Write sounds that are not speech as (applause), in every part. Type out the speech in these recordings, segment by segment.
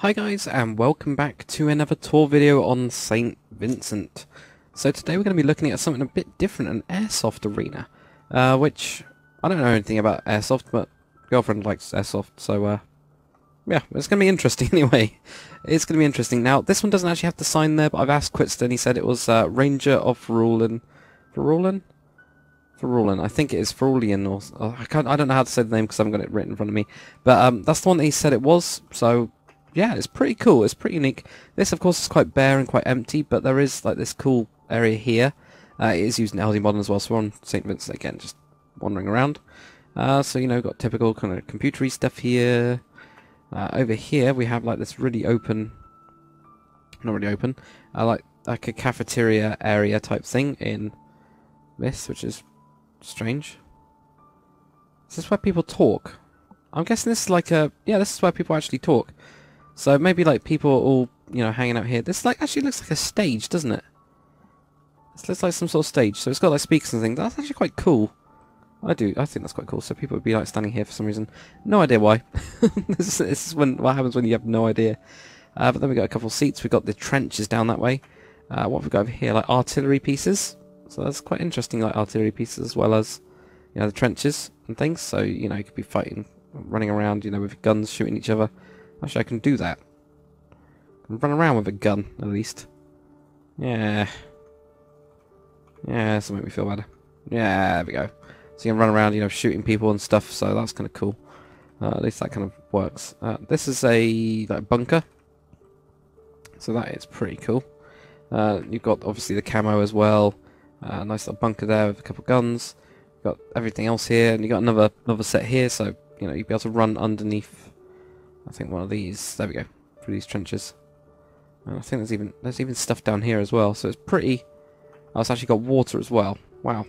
Hi guys and welcome back to another tour video on St. Vincent. So today we're going to be looking at something a bit different, an airsoft arena. Uh, which, I don't know anything about airsoft, but girlfriend likes airsoft, so uh, yeah, it's going to be (laughs) interesting anyway. It's going to be interesting. Now, this one doesn't actually have the sign there, but I've asked Quitston, he said it was uh, Ranger of Verulin. Verulin? Verulin. I think it is Verulian, or uh, I can't. I don't know how to say the name because I haven't got it written in front of me. But um, that's the one that he said it was. So yeah, it's pretty cool. It's pretty unique. This, of course, is quite bare and quite empty, but there is like this cool area here. Uh, it is used in LD Modern as well, so we're on St. Vincent again, just wandering around. Uh, so, you know, got typical kind of computery stuff here. Uh, over here, we have like this really open, not really open, uh, like like a cafeteria area type thing in this, which is strange. Is this where people talk? I'm guessing this is like a, yeah, this is where people actually talk. So maybe like people are all, you know, hanging out here. This like actually looks like a stage, doesn't it? This looks like some sort of stage. So it's got like speakers and things. That's actually quite cool. I do. I think that's quite cool. So people would be like standing here for some reason. No idea why. (laughs) this, is, this, is, when what happens when you have no idea. Uh, but then we got a couple of seats. We've got the trenches down that way. Uh, what have we got over here? Like artillery pieces. So that's quite interesting, like artillery pieces as well as, you know, the trenches and things. So, you know, you could be fighting, running around, you know, with guns, shooting each other. Actually, I can do that. I can run around with a gun, at least. Yeah. Yeah, this will make me feel better. Yeah, there we go. So you can run around, you know, shooting people and stuff, so that's kind of cool. Uh, at least that kind of works. Uh, this is a like bunker. So that is pretty cool. Uh, you've got, obviously, the camo as well. Uh, nice little bunker there with a couple of guns. You've got everything else here, and you've got another another set here, so, you know, you'll be able to run underneath, I think, one of these. There we go, through these trenches. And I think there's even there's even stuff down here as well, so it's pretty... Oh, it's actually got water as well. Wow.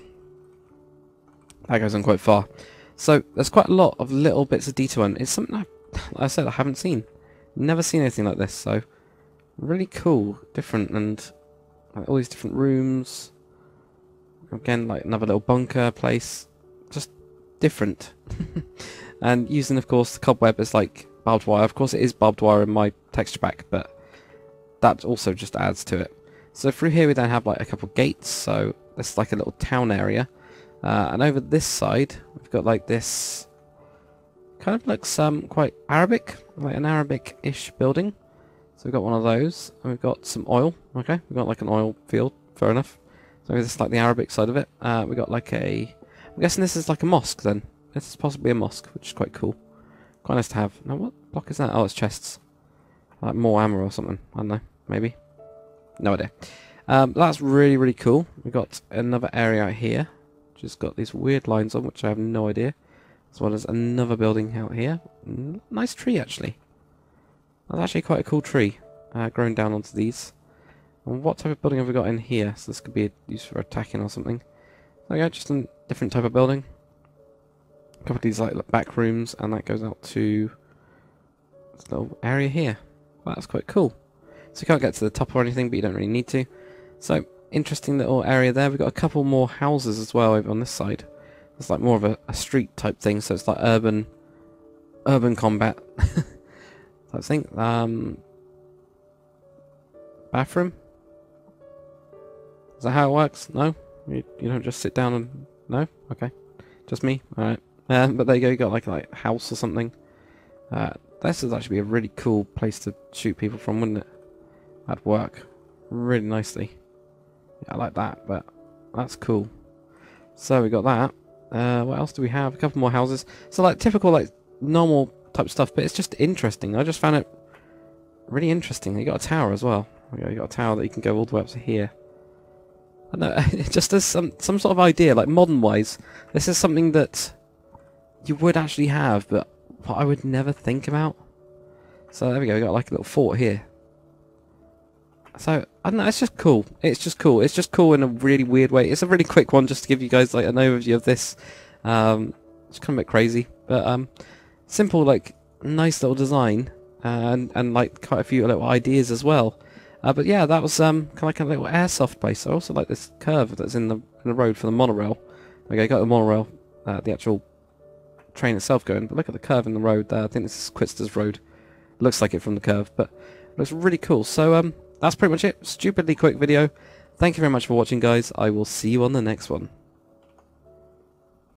That goes on quite far. So, there's quite a lot of little bits of detail, and it's something I, (laughs) like I said, I haven't seen. Never seen anything like this, so... Really cool, different, and like, all these different rooms. Again, like another little bunker place. Just different. (laughs) and using, of course, the cobweb as like barbed wire. Of course, it is barbed wire in my texture pack, but that also just adds to it. So through here we then have like a couple gates. So this is like a little town area. Uh, and over this side, we've got like this kind of looks um, quite Arabic, like an Arabic-ish building. So we've got one of those, and we've got some oil. Okay, we've got like an oil field, fair enough. So this is like the Arabic side of it. Uh, we've got like a... I'm guessing this is like a mosque then. This is possibly a mosque, which is quite cool. Quite nice to have. Now what block is that? Oh, it's chests. Like more ammo or something. I don't know. Maybe. No idea. Um, that's really, really cool. We've got another area out here. Just got these weird lines on, which I have no idea. As well as another building out here. Nice tree, actually. That's actually quite a cool tree. Uh, growing down onto these. And what type of building have we got in here? So this could be used for attacking or something. We go, just a different type of building. A couple of these like back rooms, and that goes out to this little area here. Well, that's quite cool. So you can't get to the top or anything, but you don't really need to. So, interesting little area there. We've got a couple more houses as well over on this side. It's like more of a, a street type thing, so it's like urban urban combat (laughs) type thing. Um, bathroom? Is that how it works? No? You, you don't just sit down and... No? Okay. Just me? Alright. Uh, but there you go, you got like a like, house or something. Uh, this would actually be a really cool place to shoot people from, wouldn't it? That'd work really nicely. Yeah, I like that, but that's cool. So we got that. Uh, what else do we have? A couple more houses. So like typical like normal type stuff, but it's just interesting. I just found it really interesting. You got a tower as well. You got a tower that you can go all the way up to here. I know, (laughs) just as some some sort of idea, like modern wise, this is something that you would actually have, but what I would never think about. So there we go, we got like a little fort here. So I don't know, it's just cool. It's just cool. It's just cool in a really weird way. It's a really quick one just to give you guys like an overview of this. Um, it's kind of a bit crazy, but um, simple, like nice little design, and and like quite a few little ideas as well. Uh, but yeah, that was um, kind of like a little airsoft place. I also like this curve that's in the in the road for the monorail. Okay, got the monorail, uh, the actual train itself going. But look at the curve in the road there. I think this is Quitster's Road. Looks like it from the curve, but looks really cool. So um, that's pretty much it. Stupidly quick video. Thank you very much for watching, guys. I will see you on the next one.